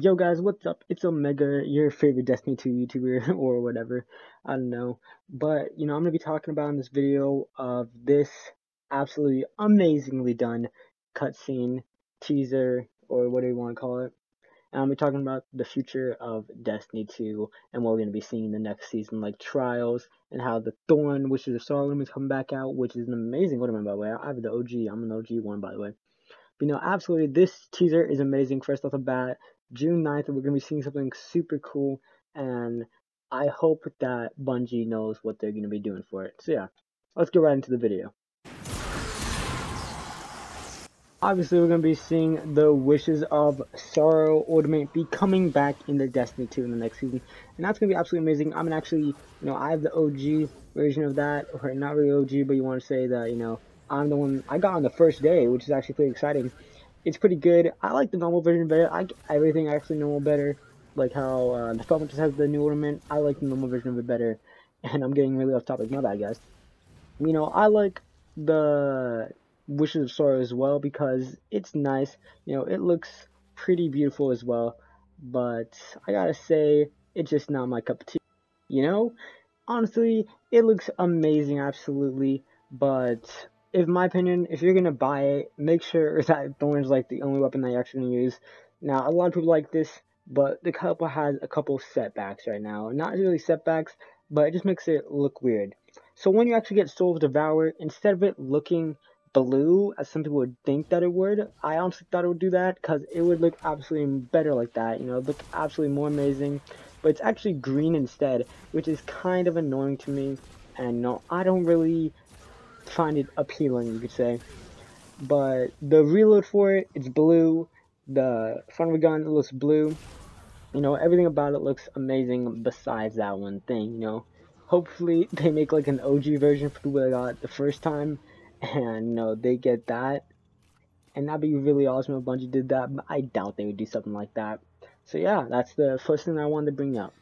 Yo guys, what's up? It's Omega, your favorite Destiny 2 YouTuber or whatever. I don't know. But, you know, I'm going to be talking about in this video of this absolutely amazingly done cutscene, teaser, or whatever you want to call it. And I'm going to be talking about the future of Destiny 2 and what we're going to be seeing in the next season, like Trials, and how the Thorn, which is a Star Loom, is coming back out, which is an amazing I, by the way. I have the OG. I'm an OG one, by the way. But, you know, absolutely, this teaser is amazing first off the bat June 9th, we're going to be seeing something super cool, and I hope that Bungie knows what they're going to be doing for it. So, yeah, let's get right into the video. Obviously, we're going to be seeing the wishes of Sorrow Ultimate be coming back in the Destiny 2 in the next season, and that's going to be absolutely amazing. I'm actually, you know, I have the OG version of that, or not really OG, but you want to say that, you know, I'm the one I got on the first day, which is actually pretty exciting it's pretty good. I like the normal version better. I everything actually normal better. Like how uh, the Falcon just has the new ornament. I like the normal version of it better. And I'm getting really off topic. My bad, guys. You know, I like the Wishes of Sorrow as well because it's nice. You know, it looks pretty beautiful as well. But I gotta say, it's just not my cup of tea. You know, honestly, it looks amazing, absolutely. But in my opinion, if you're gonna buy it, make sure that Thorn's like the only weapon that you're actually gonna use. Now, a lot of people like this, but the couple has a couple setbacks right now. Not really setbacks, but it just makes it look weird. So when you actually get Soul of Devourer, instead of it looking blue, as some people would think that it would, I honestly thought it would do that, because it would look absolutely better like that, you know, look absolutely more amazing. But it's actually green instead, which is kind of annoying to me. And no, I don't really find it appealing, you could say. But the reload for it, it's blue. The front of the gun looks blue. You know, everything about it looks amazing besides that one thing, you know. Hopefully they make like an OG version for people that got the first time and you know they get that. And that'd be really awesome if Bungie did that, but I doubt they would do something like that. So yeah, that's the first thing I wanted to bring up.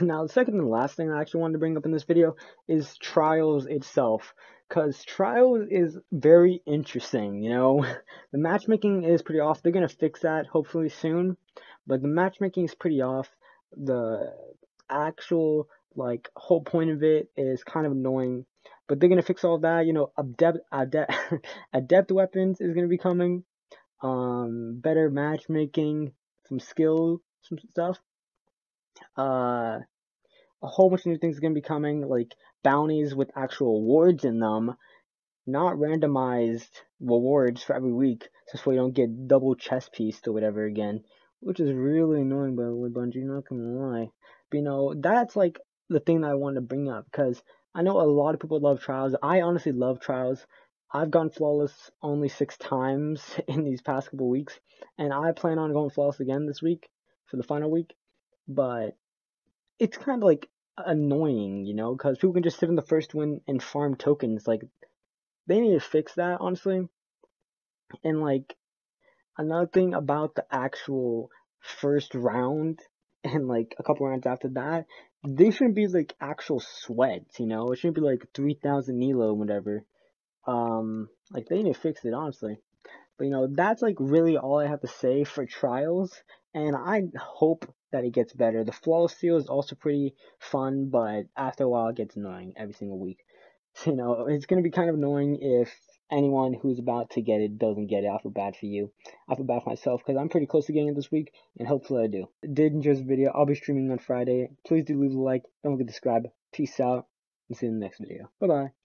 Now, the second and last thing I actually wanted to bring up in this video is Trials itself. Because Trials is very interesting, you know? The matchmaking is pretty off. They're going to fix that hopefully soon. But the matchmaking is pretty off. The actual, like, whole point of it is kind of annoying. But they're going to fix all that. You know, adept, adept, adept weapons is going to be coming. Um, better matchmaking, some skill, some stuff uh, a whole bunch of new things are going to be coming, like bounties with actual awards in them, not randomized rewards for every week, just so you don't get double chest piece or whatever again, which is really annoying by the way, Bungie, not gonna lie. But you know, that's like the thing that I wanted to bring up, because I know a lot of people love trials. I honestly love trials. I've gone flawless only six times in these past couple weeks, and I plan on going flawless again this week for the final week but it's kind of like annoying, you know, because people can just sit in the first win and farm tokens. Like, they need to fix that, honestly. And, like, another thing about the actual first round and, like, a couple rounds after that, they shouldn't be, like, actual sweats, you know? It shouldn't be, like, 3,000 Nilo, whatever. Um, like, they need to fix it, honestly. But, you know, that's, like, really all I have to say for Trials. And I hope that it gets better. The flawless seal is also pretty fun, but after a while it gets annoying every single week. So, you know, it's gonna be kind of annoying if anyone who's about to get it doesn't get it. I feel bad for you. I feel bad for myself because I'm pretty close to getting it this week, and hopefully I do. Did enjoy this video? I'll be streaming on Friday. Please do leave a like. Don't forget to subscribe. Peace out, and see you in the next video. Bye bye.